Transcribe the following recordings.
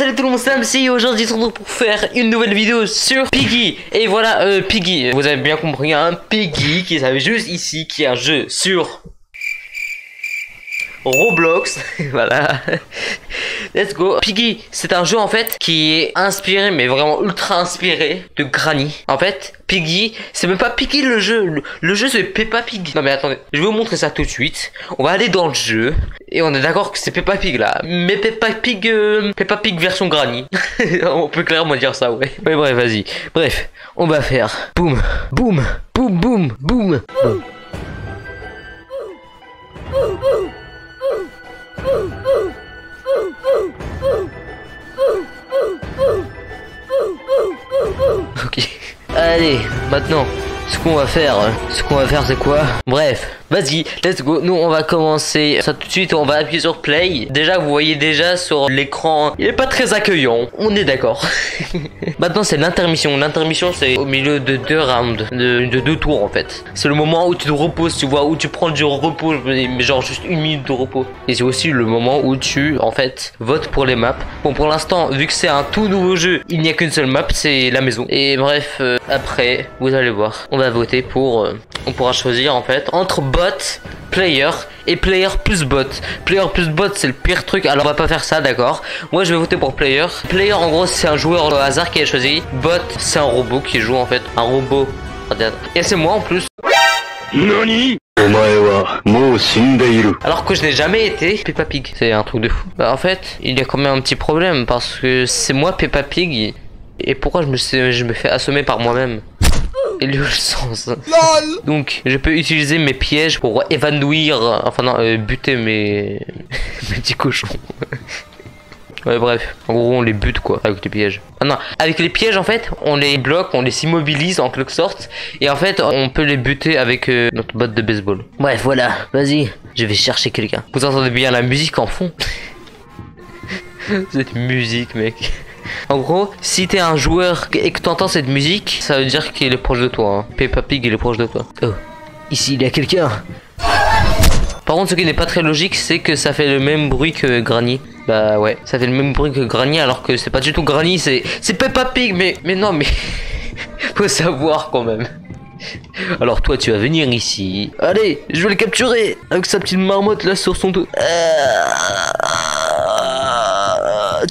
Salut tout le monde, c'est MC aujourd'hui je retrouve pour faire une nouvelle vidéo sur Piggy. Et voilà, euh, Piggy, vous avez bien compris, un hein, Piggy qui est juste ici, qui est un jeu sur Roblox, voilà. Let's go. Piggy, c'est un jeu en fait qui est inspiré, mais vraiment ultra inspiré de Granny. En fait, Piggy, c'est même pas Piggy le jeu. Le, jeu c'est Peppa Pig. Non mais attendez, je vais vous montrer ça tout de suite. On va aller dans le jeu et on est d'accord que c'est Peppa Pig là. Mais Peppa Pig, euh, Peppa Pig version Granny. on peut clairement dire ça, ouais. Ouais, bref, vas-y. Bref, on va faire boum, boum, boum, boum, boum. boum. Ok. Allez, maintenant, ce qu'on va faire, ce qu'on va faire c'est quoi? Bref, vas-y, let's go. Nous on va commencer ça tout de suite, on va appuyer sur play. Déjà vous voyez déjà sur l'écran, il est pas très accueillant, on est d'accord. Maintenant c'est l'intermission, l'intermission c'est au milieu de deux rounds, de, deux tours en fait. C'est le moment où tu te reposes, tu vois, où tu prends du repos, mais genre juste une minute de repos. Et c'est aussi le moment où tu en fait votes pour les maps. Bon pour l'instant, vu que c'est un tout nouveau jeu, il n'y a qu'une seule map, c'est la maison. Et bref, euh, après, vous allez voir va voter pour... Euh, on pourra choisir en fait entre bot, player et player plus bot. Player plus bot c'est le pire truc, alors on va pas faire ça d'accord. Moi je vais voter pour player. Player en gros c'est un joueur au hasard qui a choisi. Bot c'est un robot qui joue en fait. Un robot. Et c'est moi en plus. Alors que je n'ai jamais été Peppa Pig. C'est un truc de fou. Bah en fait, il y a quand même un petit problème parce que c'est moi Peppa Pig. Et pourquoi je me, je me fais assommer par moi-même? Il le sens. Donc, je peux utiliser mes pièges pour évanouir, enfin non, euh, buter mes, mes petits cochons. Ouais, bref. En gros, on les bute quoi, avec les pièges. Ah non, avec les pièges, en fait, on les bloque, on les immobilise en quelque sorte. Et en fait, on peut les buter avec euh, notre botte de baseball. Bref, voilà. Vas-y, je vais chercher quelqu'un. Vous entendez bien la musique en fond? Cette musique, mec. En gros, si t'es un joueur et que t'entends cette musique, ça veut dire qu'il est proche de toi. Hein. Peppa Pig, il est proche de toi. Oh, ici il y a quelqu'un. Par contre, ce qui n'est pas très logique, c'est que ça fait le même bruit que Granny. Bah ouais, ça fait le même bruit que Granny, alors que c'est pas du tout Granny, c'est c'est Peppa Pig. Mais mais non, mais faut savoir quand même. Alors toi, tu vas venir ici. Allez, je vais le capturer avec sa petite marmotte là sur son dos.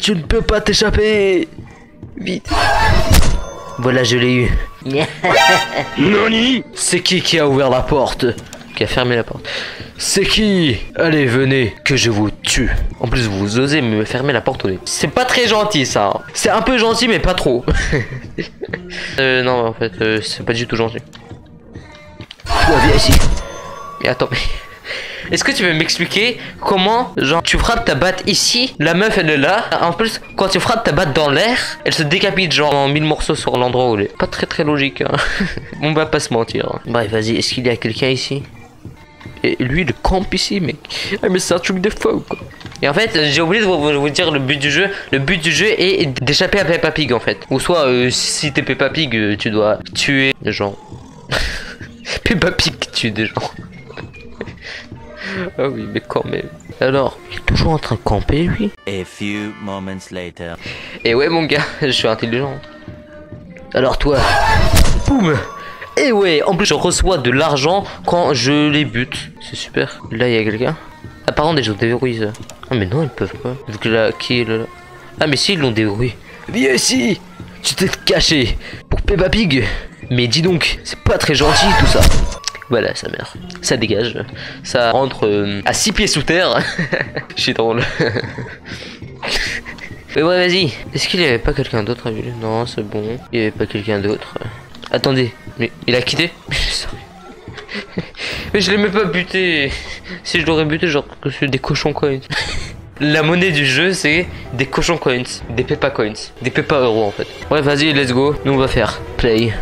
Tu ne peux pas t'échapper Vite Voilà, je l'ai eu. Nani? C'est qui qui a ouvert la porte? Qui a fermé la porte? C'est qui? Allez, venez, que je vous tue. En plus, vous osez me fermer la porte au nez. C'est pas très gentil, ça. C'est un peu gentil, mais pas trop. euh, non, en fait, euh, c'est pas du tout gentil. Toi, viens ici. Mais attends, mais... Est-ce que tu peux m'expliquer comment, genre, tu frappes ta batte ici, la meuf elle est là. En plus, quand tu frappes ta batte dans l'air, elle se décapite genre en mille morceaux sur l'endroit où elle est. Pas très très logique. Hein. On va pas se mentir. Hein. Vas-y, est-ce qu'il y a quelqu'un ici? Et lui, le camp ici, mec. Ah, mais c'est un truc de fou, quoi. Et en fait, j'ai oublié de vous, dire le but du jeu. Le but du jeu est d'échapper à Peppa Pig, en fait. Ou soit, euh, si t'es Peppa Pig, euh, tu dois tuer des gens. Peppa Pig tue des gens. Ah oui, mais quand même. Alors, il est toujours en train de camper, lui A few moments later. Et ouais, mon gars, je suis intelligent. Alors toi, boum Et ouais, en plus, je reçois de l'argent quand je les bute. C'est super. Là, il y a quelqu'un. Ah, par contre, des gens déverrouillés, ça. Ah, mais non, ils peuvent pas. Vu que là, qui est là, Ah, mais si, ils l'ont déverrouillé. Viens ici Tu t'es caché pour Peppa Pig Mais dis donc, c'est pas très gentil tout ça. Voilà, ça meurt. Ça dégage. Ça rentre euh, à 6 pieds sous terre. Je suis drôle. Mais ouais, vas-y. Est-ce qu'il y avait pas quelqu'un d'autre à violer? Non, c'est bon. Il y avait pas quelqu'un d'autre. Attendez, mais il a quitté? Mais je l'ai même pas buté. Si je l'aurais buté, genre que c'est des cochons coins. La monnaie du jeu, c'est des cochons coins, des Peppa coins, des Peppa euros en fait. Ouais, vas-y, let's go. Nous, on va faire play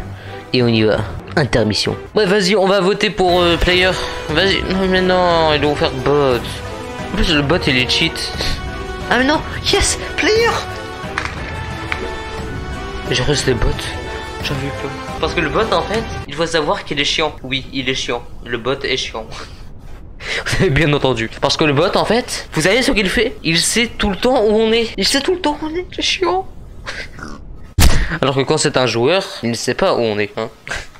et on y va intermission. Ouais, vas-y, on va voter pour euh, player. Vas-y. Non, mais non, il doit faire bot. En plus, le bot, il est cheat. Ah, mais non, yes, player. Je reste les bots. J'en veux peu. Parce que le bot, en fait, il faut savoir qu'il est chiant. Oui, il est chiant. Le bot est chiant. Vous avez bien entendu. Parce que le bot, en fait, vous savez ce qu'il fait? Il sait tout le temps où on est. Il sait tout le temps où on est. C'est chiant. Alors que quand c'est un joueur, il ne sait pas où on est. Hein.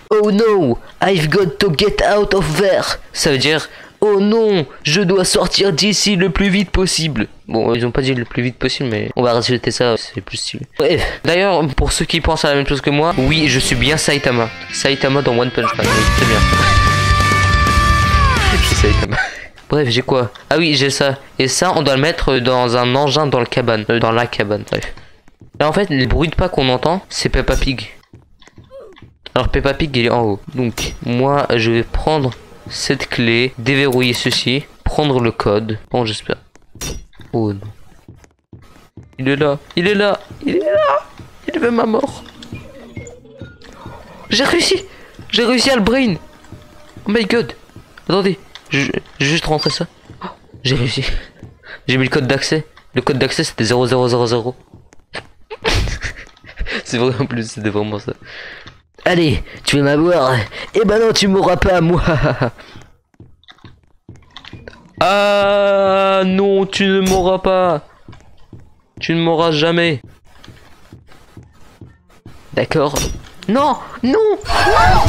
Oh no, I've got to get out of there. Ça veut dire, oh non, je dois sortir d'ici le plus vite possible. Bon, ils ont pas dit le plus vite possible, mais on va rajouter ça, c'est plus stylé. Bref, d'ailleurs, pour ceux qui pensent à la même chose que moi, oui, je suis bien Saitama. Saitama dans One Punch Man, oui, c'est bien. Saitama. Bref, j'ai quoi? Ah oui, j'ai ça. Et ça, on doit le mettre dans un engin dans le cabane. Euh, dans la cabane, bref. Là, en fait, les bruits de pas qu'on entend, c'est Peppa Pig. Alors Peppa Pig il est en haut. Donc moi je vais prendre cette clé, déverrouiller ceci, prendre le code. Bon j'espère. Oh non. Il est là, il est là, il est là. Il veut ma mort. J'ai réussi. J'ai réussi à le brain. Oh my god. Attendez, je, juste rentrer ça. J'ai réussi. J'ai mis le code d'accès. Le code d'accès c'était 0000. C'est vrai en plus, c'était vraiment ça. Allez, tu veux m'avoir Eh ben non, tu mourras pas, moi Ah non, tu ne mourras pas Tu ne mourras jamais D'accord Non Non Non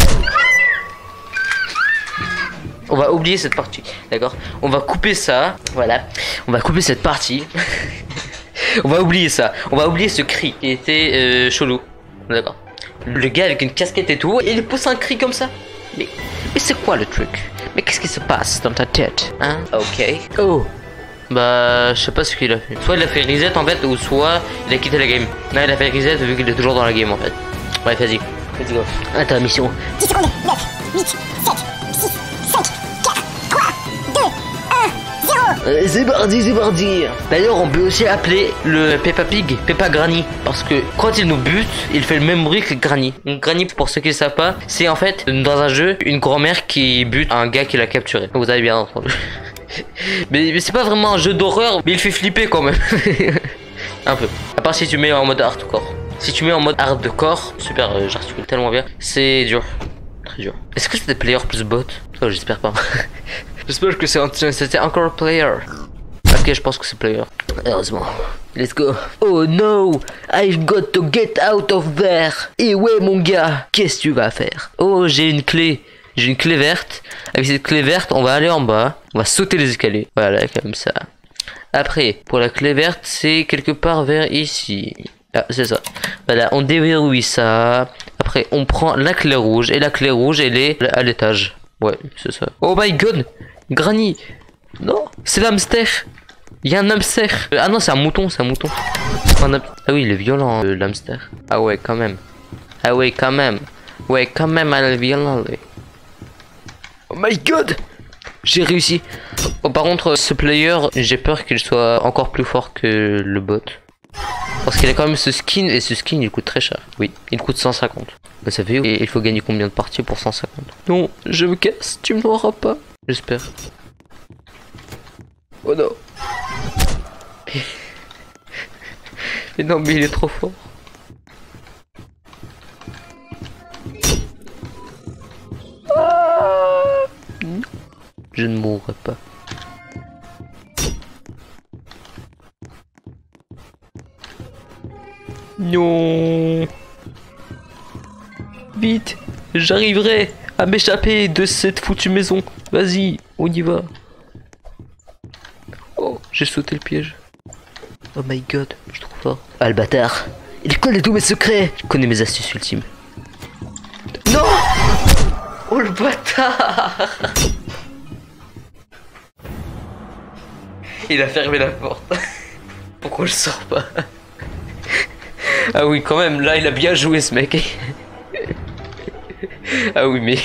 On va oublier cette partie, d'accord On va couper ça, voilà. On va couper cette partie. On va oublier ça. On va oublier ce cri qui était euh, chelou. D'accord le gars avec une casquette et tout, et il pousse un cri comme ça. Mais, mais c'est quoi le truc? Mais qu'est-ce qui se passe dans ta tête Hein? Ok. Oh Bah, je sais pas ce qu'il a fait. Soit il a fait reset en fait, ou soit il a quitté la game. Non, il a fait reset vu qu'il est toujours dans la game en fait. Ouais, vas-y. Let's go. Intermission. 10 secondes, 9, 8, 7, 1, 0. c'est parti, c'est parti. D'ailleurs, on peut aussi appeler le Peppa Pig Peppa Granny. Parce que quand il nous bute, il fait le même bruit que Granny. Granny, pour ceux qui ne savent pas, c'est en fait, dans un jeu, une grand-mère qui bute un gars qui l'a capturé. Vous avez bien entendu. mais, c'est pas vraiment un jeu d'horreur, mais il fait flipper quand même. un peu. À part si tu mets en mode hardcore. Si tu mets en mode hardcore, super, euh, j'articule tellement bien, c'est dur. Très dur. Est-ce que c'était player plus bot? Oh, j'espère pas. j'espère que c'était encore player. Ok, je pense que c'est player. Heureusement. Let's go. Oh no, I've got to get out of there. Et ouais, mon gars, qu'est-ce que tu vas faire? Oh, j'ai une clé. J'ai une clé verte. Avec cette clé verte, on va aller en bas. On va sauter les escaliers. Voilà, comme ça. Après, pour la clé verte, c'est quelque part vers ici. Ah, c'est ça. Voilà, on déverrouille ça. Après, on prend la clé rouge. Et la clé rouge, elle est à l'étage. Ouais, c'est ça. Oh my god Granny Non C'est l'hamster il y a un hamster. Ah non, c'est un mouton, c'est un mouton. Ah oui, il est violent, euh, l'hamster. Ah ouais, quand même. Ah ouais, quand même. Ouais, quand même, elle est violent, lui. Oh my god J'ai réussi. Oh, par contre, ce player, j'ai peur qu'il soit encore plus fort que le bot. Parce qu'il a quand même ce skin, et ce skin, il coûte très cher. Oui, il coûte 150. Bah, ça fait Et il faut gagner combien de parties pour 150 Non, je me casse, tu me l'auras pas. J'espère. Oh non. Mais non, mais il est trop fort. Ah Je ne mourrai pas. Non Vite J'arriverai à m'échapper de cette foutue maison. Vas-y, on y va. Oh, j'ai sauté le piège. Oh my god, je trop fort. Ah le bâtard Il connaît tous mes secrets Il connaît mes astuces ultimes. Non Oh le bâtard Il a fermé la porte. Pourquoi je sors pas? Ah oui, quand même, là il a bien joué ce mec. Ah oui, mais,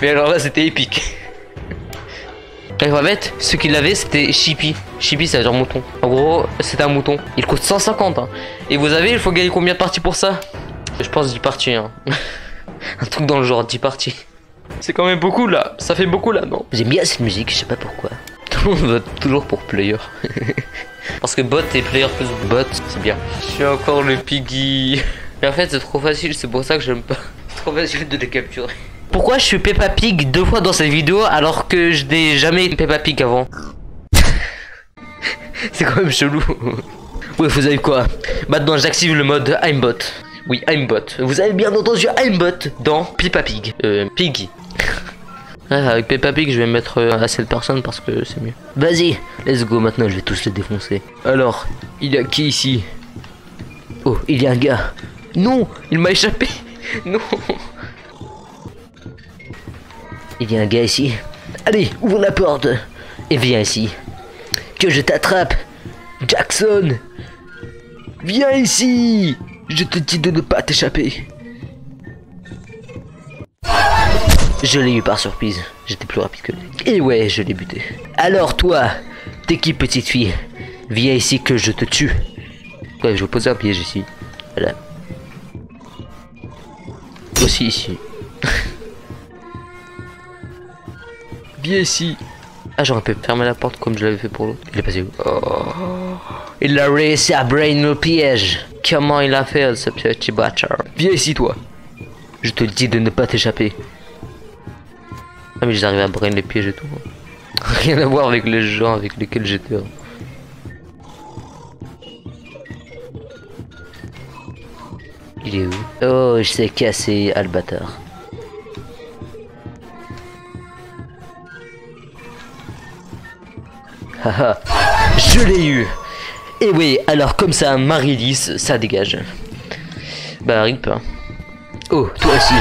mais alors là c'était épique. Et va mettre, ce qu'il avait c'était Chippy. Chippy c'est genre mouton. En gros, c'est un mouton. Il coûte 150. Hein. Et vous avez, il faut gagner combien de parties pour ça? Je pense 10 parties. Hein. un truc dans le genre 10 parties. C'est quand même beaucoup là. Ça fait beaucoup là, non? J'aime bien cette musique, je sais pas pourquoi. Tout le monde vote toujours pour player. Parce que bot et player plus bot, c'est bien. Je suis encore le piggy. Mais en fait, c'est trop facile, c'est pour ça que j'aime pas. C'est trop facile de les capturer. Pourquoi je suis Peppa Pig deux fois dans cette vidéo alors que je n'ai jamais été Peppa Pig avant C'est quand même chelou. Oui, vous savez quoi? Maintenant, j'active le mode aimbot. Oui, aimbot. Vous avez bien entendu aimbot dans Peppa Pig. Euh, Piggy. avec Peppa Pig, je vais mettre euh, à cette personne parce que c'est mieux. Vas-y, let's go. Maintenant, je vais tous les défoncer. Alors, il y a qui ici? Oh, il y a un gars. Non, il m'a échappé. Non. Il y a un gars ici. Allez, ouvre la porte. Et viens ici. Que je t'attrape. Jackson. Viens ici. Je te dis de ne pas t'échapper. Je l'ai eu par surprise. J'étais plus rapide que lui. Et ouais, je l'ai buté. Alors toi, t'es qui petite fille? Viens ici que je te tue. Ouais, je vais poser un piège ici. Voilà. Aussi ici. Viens ici. Ah, j'aurais pu fermer la porte comme je l'avais fait pour l'autre. Il est passé où oh. Il a réussi à brain le piège. Comment il a fait ce petit bâtard? Viens ici, toi. Je te dis de ne pas t'échapper. Ah, mais j'arrive à brain les pièges et tout. Rien à voir avec les gens avec lesquels j'étais. Oh, je sais casser, Albatar. je l'ai eu Et oui, alors comme ça, Marilis, ça dégage. Bah, rip. Oh, toi aussi.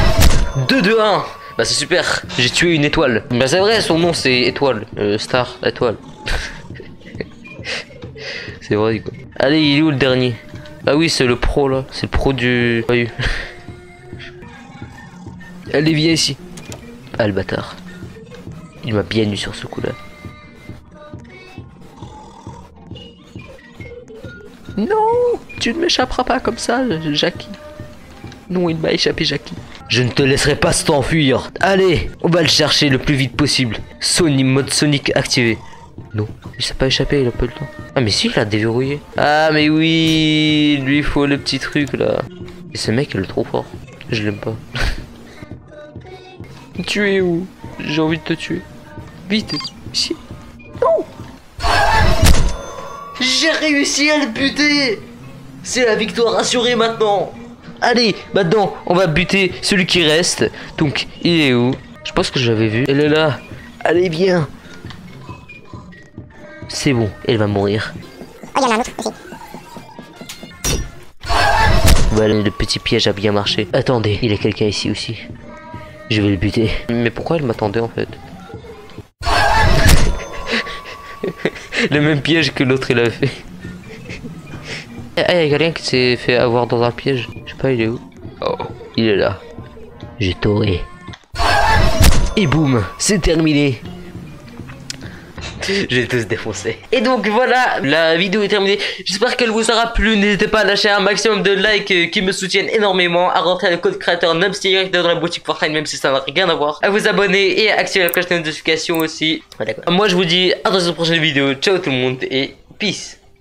2-2-1 Bah, c'est super, j'ai tué une étoile. Bah, c'est vrai, son nom c'est étoile. Euh, star, étoile. c'est vrai, quoi. Allez, il est où le dernier? Ah oui, c'est le pro, là. C'est le pro du... Allez, viens ici. Ah, le bâtard. Il m'a bien eu sur ce coup-là. Non Tu ne m'échapperas pas comme ça, Jackie. Non, il m'a échappé, Jackie. Je ne te laisserai pas s'enfuir. Allez, on va le chercher le plus vite possible. Sony, mode Sonic activé. Non, il s'est pas échappé, il a pas le temps. Ah mais si, il a déverrouillé. Ah mais oui, lui il faut le petit truc là. Et ce mec il est trop fort. Je l'aime pas. tu es où? J'ai envie de te tuer. Vite, ici. Non j'ai réussi à le buter C'est la victoire assurée maintenant Allez, maintenant, on va buter celui qui reste. Donc, il est où? Je pense que j'avais vu. Elle est là. Allez, viens. C'est bon, elle va mourir. Oh, il y en a un autre. Voilà, le petit piège a bien marché. Attendez, il y a quelqu'un ici aussi. Je vais le buter. Mais pourquoi elle m'attendait en fait le même piège que l'autre il a fait. Ah, y'a quelqu'un qui s'est fait avoir dans un piège. Je sais pas, il est où Oh, il est là. J'ai toré. Et boum, c'est terminé. J'ai tous défoncé. Et donc voilà, la vidéo est terminée. J'espère qu'elle vous aura plu. N'hésitez pas à lâcher un maximum de likes euh, qui me soutiennent énormément. À rentrer le code créateur NUMSTY dans la boutique Fortnite, même si ça n'a rien à voir. À vous abonner et à activer la cloche de notification aussi. Moi je vous dis à dans une prochaine vidéo. Ciao tout le monde et peace.